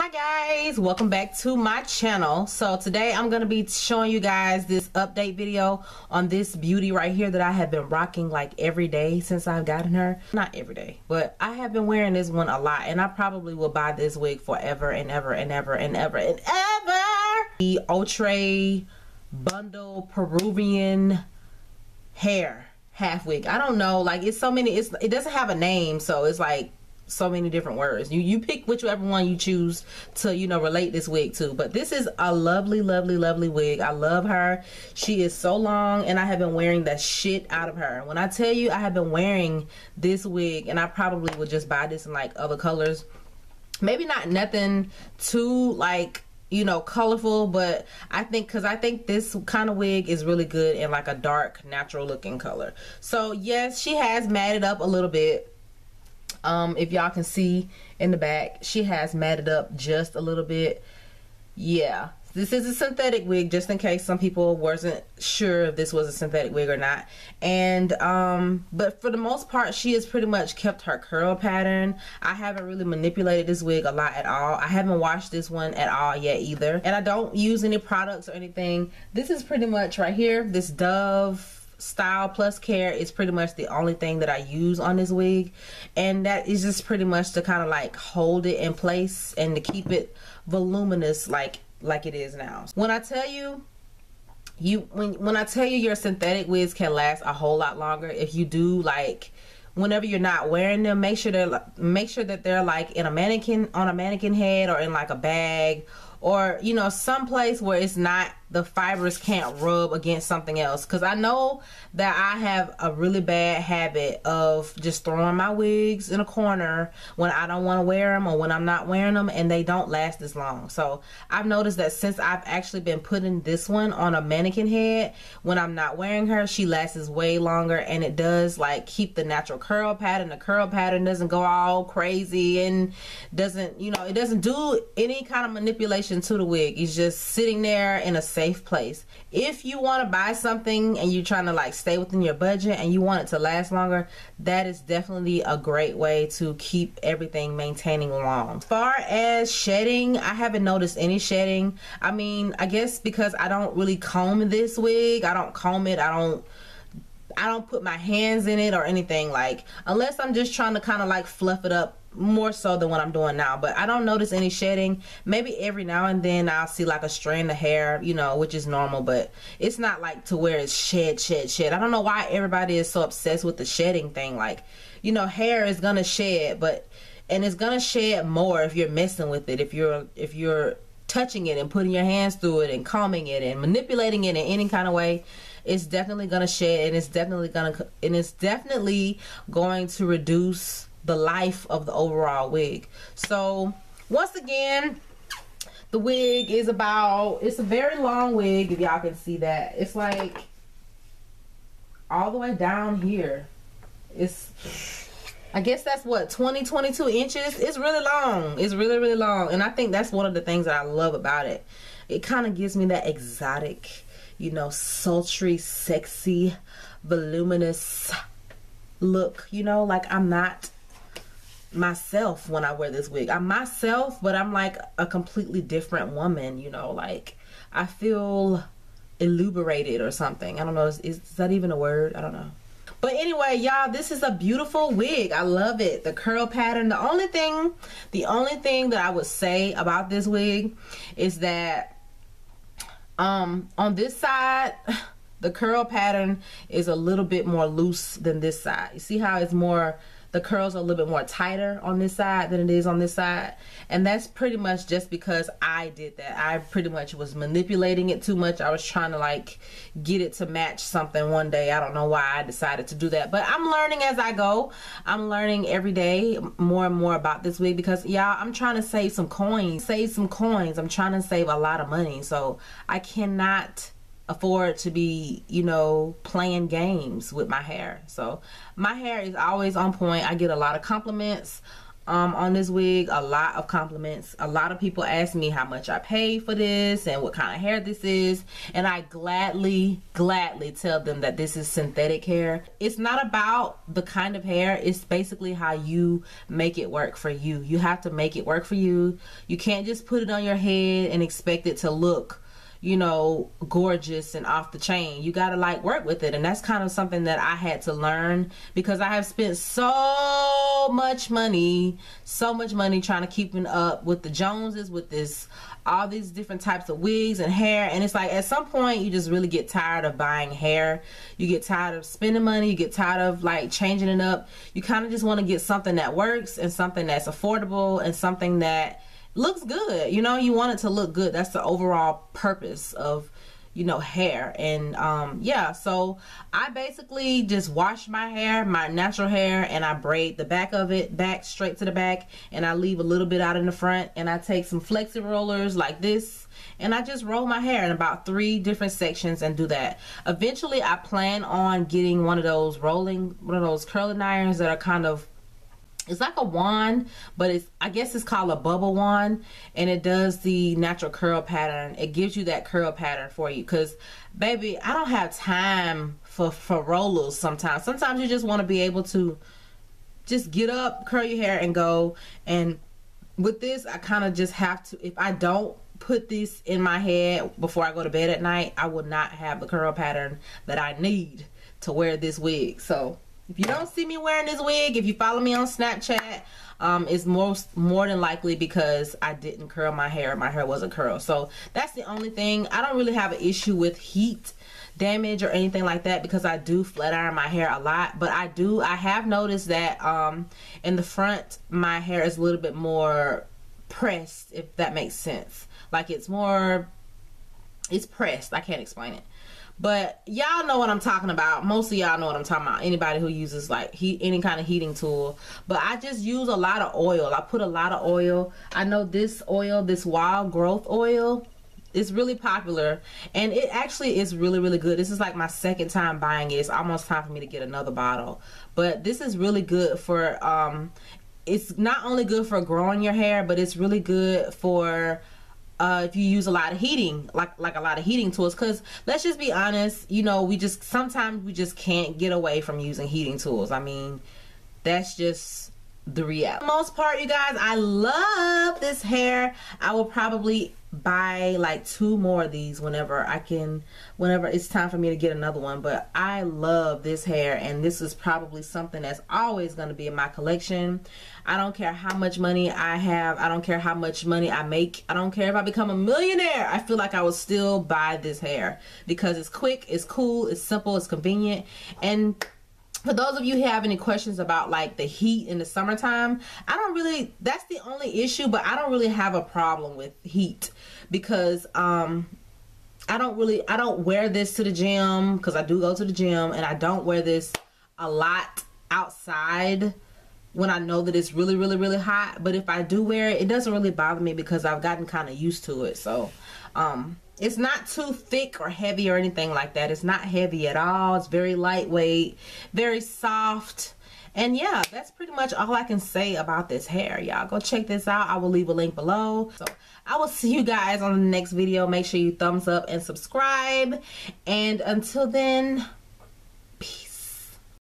hi guys. Welcome back to my channel. So today i'm to be showing you guys this update video on this beauty right here that i have been rocking like every day since i've gotten her. Not every day but i have been wearing this one a lot and i probably will buy this wig forever and ever and ever and ever and ever. The outre bundle peruvian hair half wig. I don't know. Like it's so many it's it doesn't have a name so it's like so many different words. You you pick whichever one you choose to you know relate this wig to. But this is a lovely, lovely, lovely wig. I love her. She is so long, and I have been wearing the shit out of her. When I tell you, I have been wearing this wig, and I probably would just buy this in like other colors. Maybe not nothing too like you know colorful but i think because i think this kind of wig is really good in like a dark natural looking color so yes she has matted up a little bit um, if y'all can see in the back, she has matted up just a little bit. Yeah, this is a synthetic wig just in case some people wasn't sure if this was a synthetic wig or not. And um but for the most part she has pretty much kept her curl pattern. I haven't really manipulated this wig a lot at all. I haven't washed this one at all yet either. And i don't use any products or anything. This is pretty much right here this dove style plus care is pretty much the only thing that I use on this wig. And that is just pretty much to kind of like hold it in place and to keep it voluminous like like it is now. When I tell you you when when I tell you your synthetic wigs can last a whole lot longer if you do like whenever you're not wearing them make sure they're make sure that they're like in a mannequin on a mannequin head or in like a bag or you know some place where it's not the fibers can't rub against something else. Because I know that I have a really bad habit of just throwing my wigs in a corner when I don't want to wear them or when I'm not wearing them and they don't last as long. So I've noticed that since I've actually been putting this one on a mannequin head when I'm not wearing her she lasts way longer and it does like keep the natural curl pattern. The curl pattern doesn't go all crazy and doesn't you know it doesn't do any kind of manipulation to the wig. It's just sitting there in a safe place. If you want to buy something and you're trying to like stay within your budget and you want it to last longer, that is definitely a great way to keep everything maintaining long. As far as shedding, I haven't noticed any shedding. I mean, I guess because I don't really comb this wig. I don't comb it. I don't I don't put my hands in it or anything like unless I'm just trying to kind of like fluff it up more so than what I'm doing now but I don't notice any shedding. Maybe every now and then I'll see like a strand of hair you know which is normal but it's not like to where it's shed shed shed. I don't know why everybody is so obsessed with the shedding thing. Like you know hair is gonna shed but and it's gonna shed more if you're messing with it if you're if you're touching it and putting your hands through it and combing it and manipulating it in any kind of way it's definitely gonna shed and it's definitely gonna and it's definitely going to reduce the life of the overall wig. So once again, the wig is about, it's a very long wig if y'all can see that. It's like all the way down here. It's, I guess that's what, 20, 22 inches? It's really long. It's really, really long. And I think that's one of the things that I love about it. It kind of gives me that exotic, you know, sultry, sexy, voluminous look. You know, like I'm not myself when I wear this wig. I'm myself, but I'm like a completely different woman, you know, like I feel illuminated or something. I don't know, is, is that even a word? I don't know. But anyway, y'all, this is a beautiful wig. I love it. The curl pattern. The only thing, the only thing that I would say about this wig is that um on this side the curl pattern is a little bit more loose than this side. You see how it's more the curls are a little bit more tighter on this side than it is on this side. And that's pretty much just because I did that. I pretty much was manipulating it too much. I was trying to like get it to match something one day. I don't know why I decided to do that. But I'm learning as I go. I'm learning every day more and more about this wig because y'all I'm trying to save some coins. Save some coins. I'm trying to save a lot of money. So I cannot afford to be, you know, playing games with my hair. So my hair is always on point. I get a lot of compliments um, on this wig. A lot of compliments. A lot of people ask me how much I pay for this and what kind of hair this is. And I gladly, gladly tell them that this is synthetic hair. It's not about the kind of hair. It's basically how you make it work for you. You have to make it work for you. You can't just put it on your head and expect it to look you know, gorgeous and off the chain. You got to like work with it. And that's kind of something that I had to learn because I have spent so much money, so much money trying to keeping up with the Joneses, with this, all these different types of wigs and hair. And it's like at some point you just really get tired of buying hair. You get tired of spending money. You get tired of like changing it up. You kind of just want to get something that works and something that's affordable and something that looks good. You know, you want it to look good. That's the overall purpose of you know hair and um yeah so i basically just wash my hair my natural hair and i braid the back of it back straight to the back and i leave a little bit out in the front and i take some flexi rollers like this and I just roll my hair in about three different sections and do that. Eventually, I plan on getting one of those rolling, one of those curling irons that are kind of it's like a wand but it's i guess it's called a bubble wand and it does the natural curl pattern. It gives you that curl pattern for you because baby i don't have time for for rollers sometimes. Sometimes you just want to be able to just get up curl your hair and go. And with this i kind of just have to if i don't put this in my head before i go to bed at night i would not have the curl pattern that i need to wear this wig. So if you don't see me wearing this wig, if you follow me on Snapchat, um, it's most more than likely because I didn't curl my hair. My hair wasn't curled. So that's the only thing. I don't really have an issue with heat damage or anything like that because I do flat iron my hair a lot. But I do, I have noticed that um, in the front, my hair is a little bit more pressed, if that makes sense. Like it's more, it's pressed. I can't explain it. But y'all know what I'm talking about. Most of y'all know what I'm talking about. Anybody who uses like heat any kind of heating tool. But I just use a lot of oil. I put a lot of oil. I know this oil, this wild growth oil, is really popular and it actually is really really good this is like my second time buying it it's almost time for me to get another bottle but this is really good for um it's not only good for growing your hair but it's really good for uh, if you use a lot of heating, like like a lot of heating tools. Because let's just be honest, you know, we just sometimes we just can't get away from using heating tools. I mean, that's just the reality. most part, you guys, I love this hair. I will probably buy like two more of these whenever I can whenever it's time for me to get another one. But I love this hair and this is probably something that's always going to be in my collection. I don't care how much money I have. I don't care how much money I make. I don't care if I become a millionaire. I feel like I will still buy this hair because it's quick it's cool it's simple it's convenient. And for those of you who have any questions about like the heat in the summertime i don't really that's the only issue but i don't really have a problem with heat because um i don't really i don't wear this to the gym because i do go to the gym and i don't wear this a lot outside when i know that it's really really really hot. But if i do wear it it doesn't really bother me because i've gotten kind of used to it. So um it's not too thick or heavy or anything like that. It's not heavy at all. It's very lightweight, very soft. And yeah, that's pretty much all I can say about this hair, y'all. Go check this out. I will leave a link below. So I will see you guys on the next video. Make sure you thumbs up and subscribe. And until then,